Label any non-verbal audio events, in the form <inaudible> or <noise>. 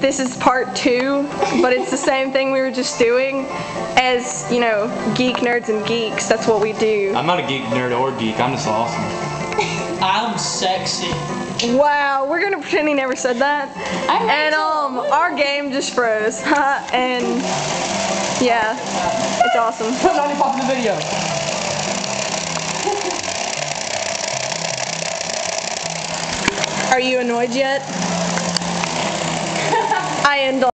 this is part two, but it's the same thing we were just doing. As, you know, geek nerds and geeks, that's what we do. I'm not a geek nerd or geek. I'm just awesome. <laughs> I'm sexy. Wow, we're gonna pretend he never said that. I'm And Rachel. um, our game just froze. <laughs> and yeah, it's awesome. Put lollipop in the video. Are you annoyed yet? trayendo